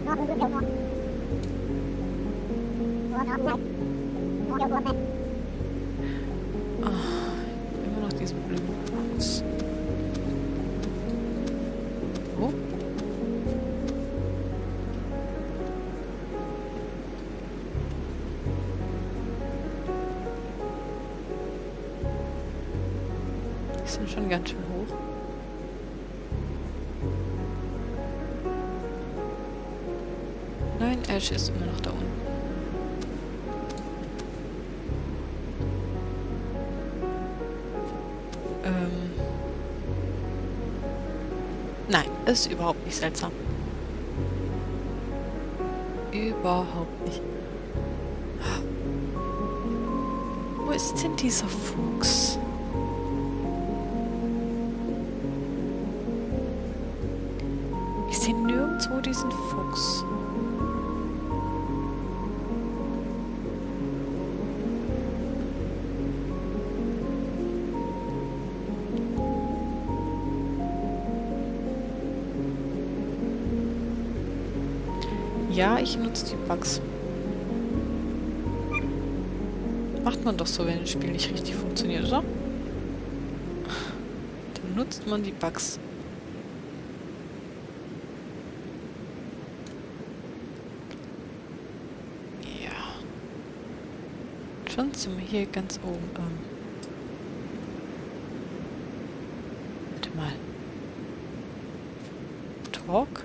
Immer noch diesen blöden Fuchs. Oh. Die sind schon ganz schön Ash ist immer noch da unten. Ähm. Nein, ist überhaupt nicht seltsam. Überhaupt nicht. Wo ist denn dieser Fuchs? Ja, ich nutze die Bugs. Macht man doch so, wenn ein Spiel nicht richtig funktioniert, oder? Dann nutzt man die Bugs. Ja. Schon sind wir hier ganz oben. Ähm. Warte mal. Talk?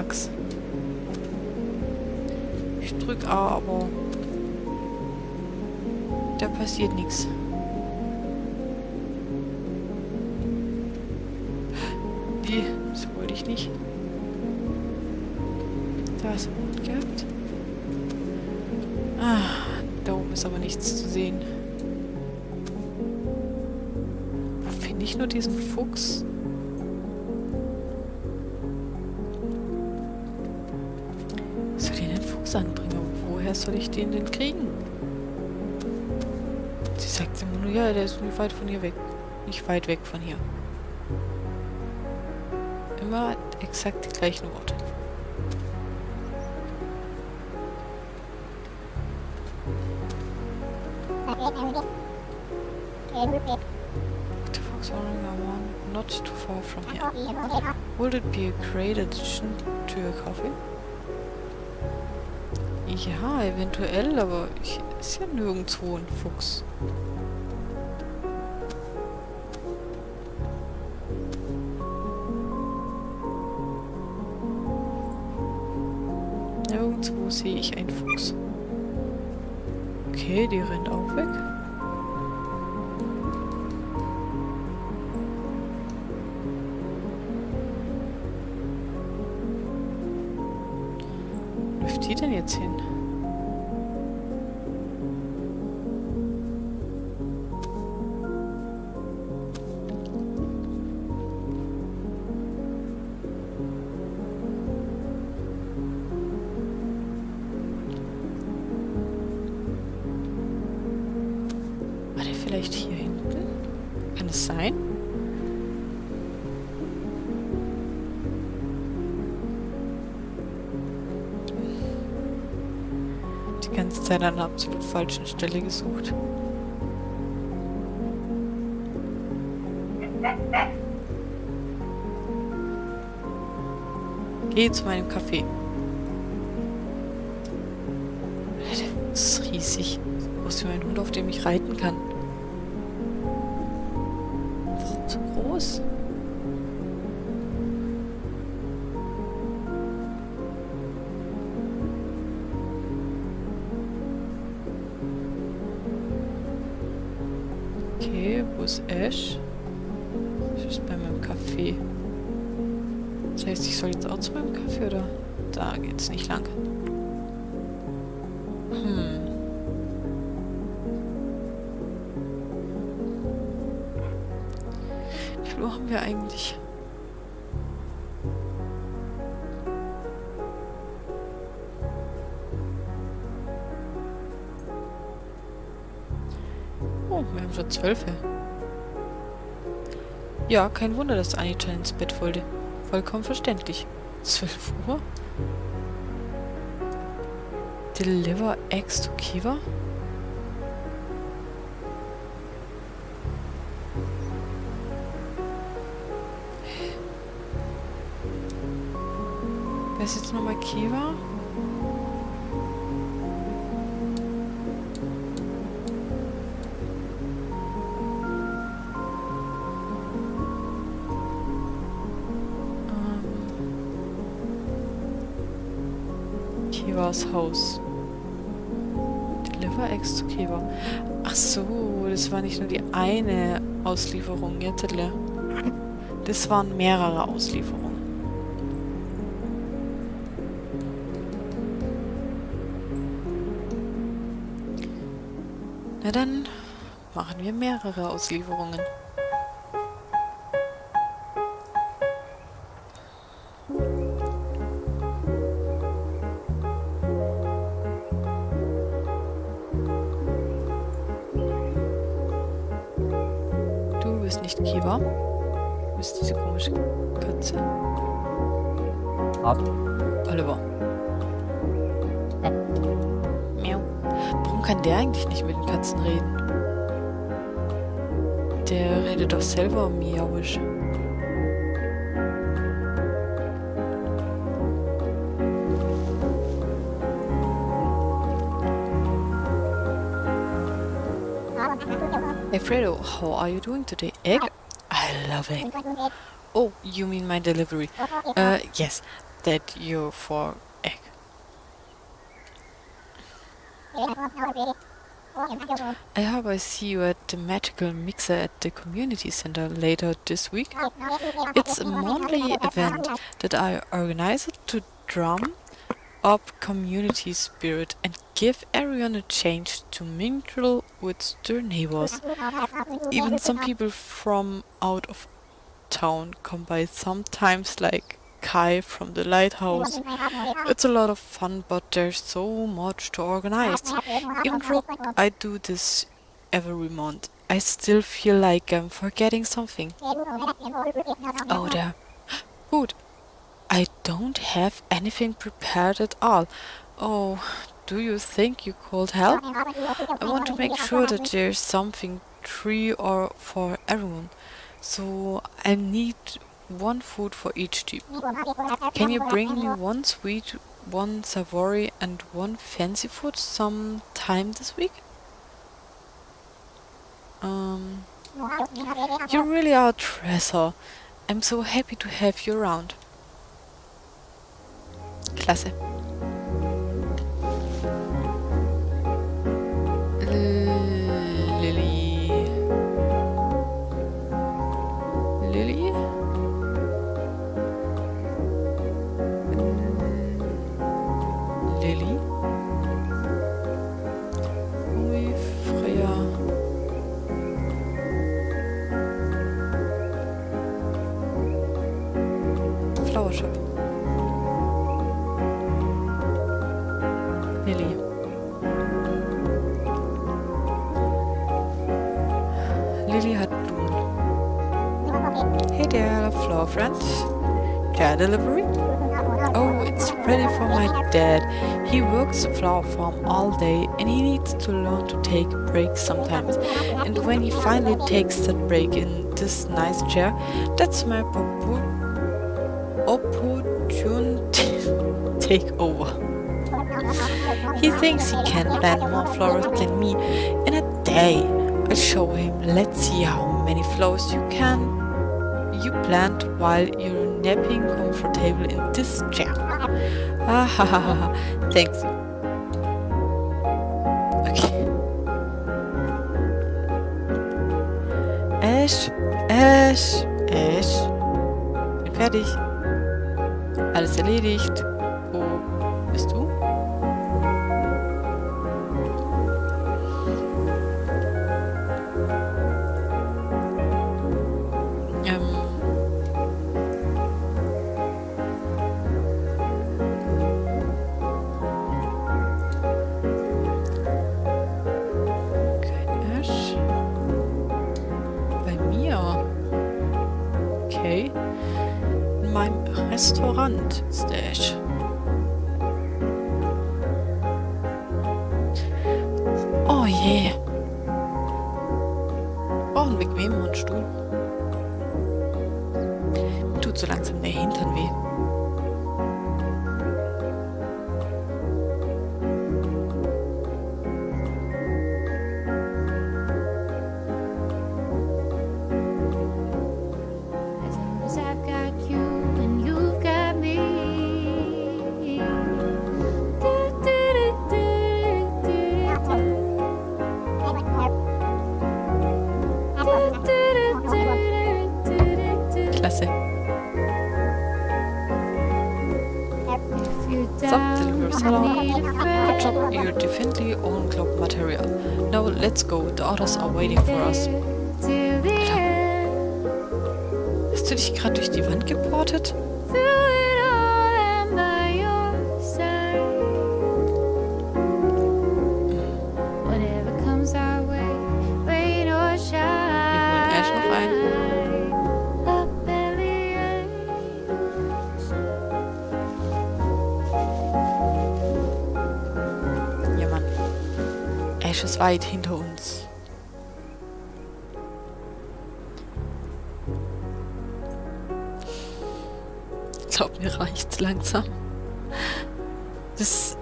Bugs. Ich drück A, aber da passiert nichts. Wie? Das wollte ich nicht. Da ist ein gehabt. Ah, da oben ist aber nichts zu sehen. Wo finde ich nur diesen Fuchs? Aber woher soll ich den denn kriegen? Sie sagt immer nur, ja, der ist nicht weit von hier weg. Nicht weit weg von hier. Immer exakt die gleichen Worte. The fox running around not too far from here. Would it be a great addition to your coffee? Ja, eventuell, aber ich ist ja nirgendwo ein Fuchs. Nirgendwo sehe ich einen Fuchs. Okay, die rennt auch weg. Die denn jetzt hin? Die ganze Zeit an einer absolut falschen Stelle gesucht. Geh zu meinem Café. Das ist riesig. Groß wie ein Hund, auf dem ich reiten kann. Wo ist Ash? Ash ist bei meinem Café. Das heißt, ich soll jetzt auch zu meinem Kaffee oder? Da geht's nicht lang. Hm. Wie viel haben wir eigentlich? Oh, wir haben schon zwölf. Ja, kein Wunder, dass Anita ins Bett wollte. Vollkommen verständlich. 12 Uhr? Deliver eggs to Kiva? Wer ist jetzt nochmal Kiva? Kivas Haus. Deliver Eggs zu Kiva. Ach so, das war nicht nur die eine Auslieferung, jetzt Das waren mehrere Auslieferungen. Na dann machen wir mehrere Auslieferungen. Bist nicht Kiva. Du bist diese komische Katze. Ab. Oliver. Miau. Warum kann der eigentlich nicht mit den Katzen reden? Der redet doch selber miauisch. Hey Fredo, how are you doing today? Egg? I love egg. Oh, you mean my delivery? Uh, yes, that you for egg. I hope I see you at the magical mixer at the community center later this week. It's a monthly event that I organize to drum up community spirit and give everyone a chance to mingle with their neighbors. Even some people from out of town come by sometimes like Kai from the lighthouse. It's a lot of fun but there's so much to organize. Even I do this every month, I still feel like I'm forgetting something. Oh there. Good. I don't have anything prepared at all. Oh, do you think you could help? I want to make sure that there's something three or for everyone. So I need one food for each type. Can you bring me one sweet, one savory and one fancy food sometime this week? Um, you really are a treasure. I'm so happy to have you around. Klasse. Lily? Care delivery? Oh, it's ready for my dad. He works the flower farm all day and he needs to learn to take breaks sometimes. And when he finally takes that break in this nice chair, that's my oppo- opportunity take over. He thinks he can plant more flowers than me in a day. I'll show him. Let's see how many flowers you can you plant while you're napping comfortable in this chair. Ah ha ha ha. ha. Thanks. Okay. Ash, Ash, Ash. Bin fertig. Alles erledigt. Restaurant, others are waiting for us. Hast du dich gerade durch die Wand geportet? through it all, reicht's langsam. Das,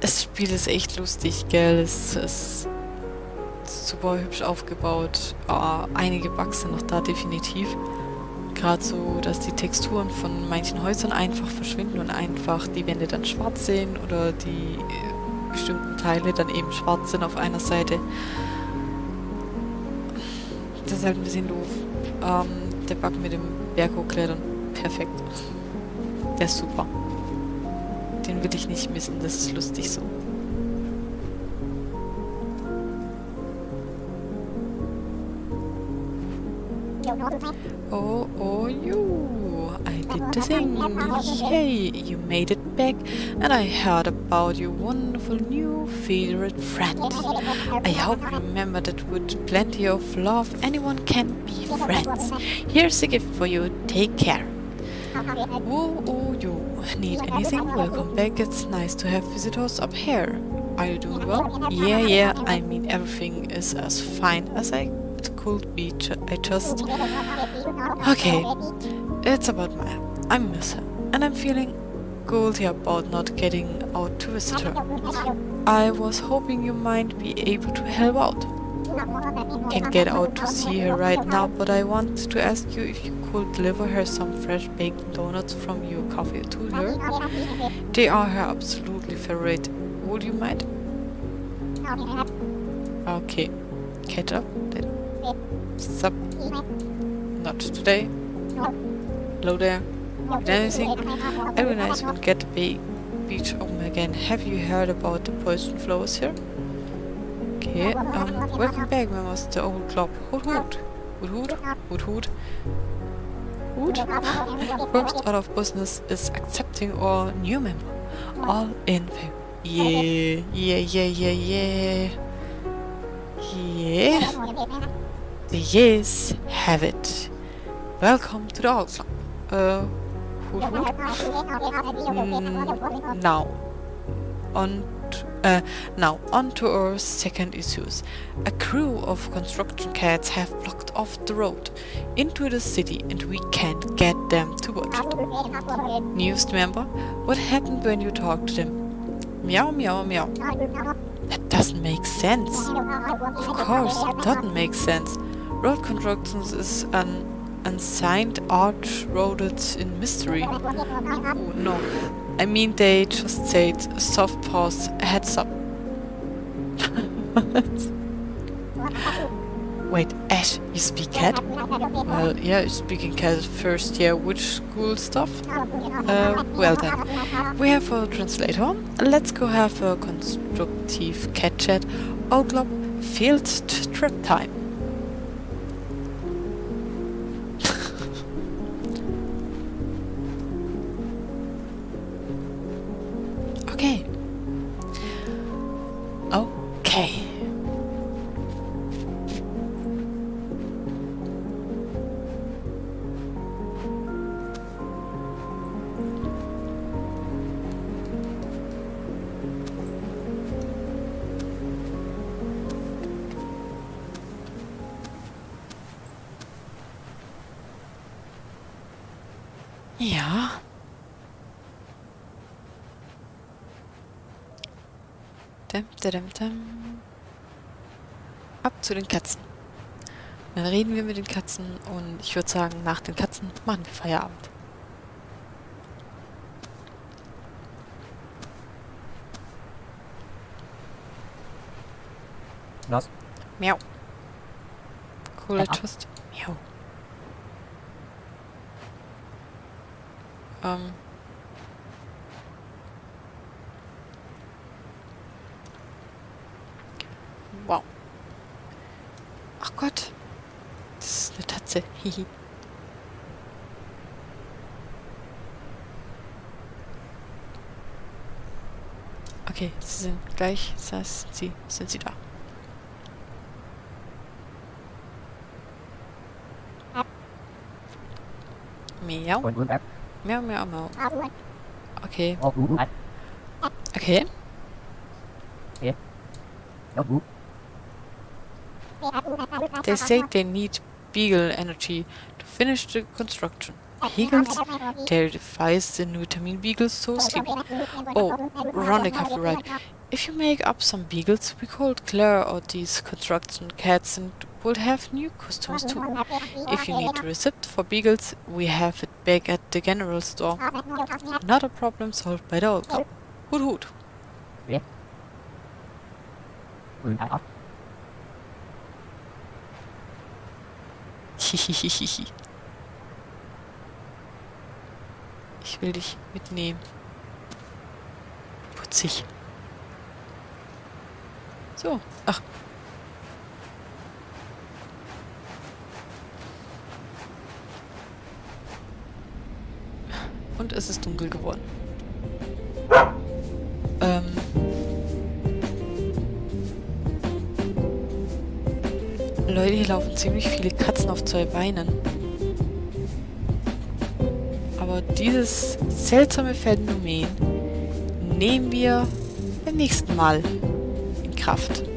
das Spiel ist echt lustig, gell? Es ist super hübsch aufgebaut. Ah, einige Bugs sind noch da, definitiv. Gerade so, dass die Texturen von manchen Häusern einfach verschwinden und einfach die Wände dann schwarz sehen oder die äh, bestimmten Teile dann eben schwarz sind auf einer Seite. Das ist halt ein bisschen doof. Ähm, der Bug mit dem Berg hochklettern, perfekt. Der ist super. Den will ich nicht missen, das ist lustig so. Oh, oh, you! I did the thing! Yay! You made it back, and I heard about your wonderful new favorite friend. I hope you remember that with plenty of love, anyone can be friends. Here's a gift for you. Take care. Oh, oh, you need anything? Welcome back. It's nice to have visitors up here. Are you doing well? Yeah, yeah. I mean, everything is as fine as I could be. I just. Okay, it's about Maya. I miss her, and I'm feeling guilty about not getting out to visit her. I was hoping you might be able to help out. Can't get out to see her right now, but I want to ask you if you could deliver her some fresh baked donuts from your coffee to her. They are her absolutely favorite. Would you mind? Okay. Catch up later. Sup? Not today. Hello there. Anything? Be nice when get the be beach open again. Have you heard about the poison flowers here? Okay, um, welcome back, members of the old club. Hoot hoot. Hoot hoot. Hoot hoot. Hoot. First order of business is accepting our new member. All in favor. Yeah, yeah, yeah, yeah, yeah. Yeah. The yes have it. Welcome to the old club. Uh, hoot hoot. Mm, now, on uh, now on to our second issues. A crew of construction cats have blocked off the road into the city, and we can't get them to watch it. Newest member, what happened when you talked to them? Meow meow meow. That doesn't make sense. Of course, it doesn't make sense. Road constructions is an unsigned art roaded in mystery. Oh no. I mean, they just said soft pause, heads up. Wait, Ash, you speak cat? Well, yeah, speaking cat first year. Which school stuff? Uh, well then. We have a translator. Let's go have a constructive cat chat. Outlook field trip time. okay. Ja. Dum, dum, dum. Zu den Katzen. Dann reden wir mit den Katzen und ich würde sagen, nach den Katzen machen wir Feierabend. Was? Miau. Cooler Ja. Twist. Miau. Ähm. Wow. Ach Gott. Das ist eine Tatze. Hihi. Okay, sie sind gleich. Das heißt, sie sind sie da. Miau. Miau, miau, miau. Okay, uh, okay. They say they need beagle energy to finish the construction. They device the new Tamil beagles so sleepy. Oh, Veronica, you're right. If you make up some beagles, we could clear out these construction cats and we'll have new costumes too. If you need a receipt for beagles, we have it back at the general store. Not a problem solved by the old cop. Hoot hoot. Und, mm. Ich will dich mitnehmen. Putzig. So, ach. Und es ist dunkel geworden. Leute, hier laufen ziemlich viele Katzen auf zwei Beinen. Aber dieses seltsame Phänomen nehmen wir beim nächsten Mal in Kraft.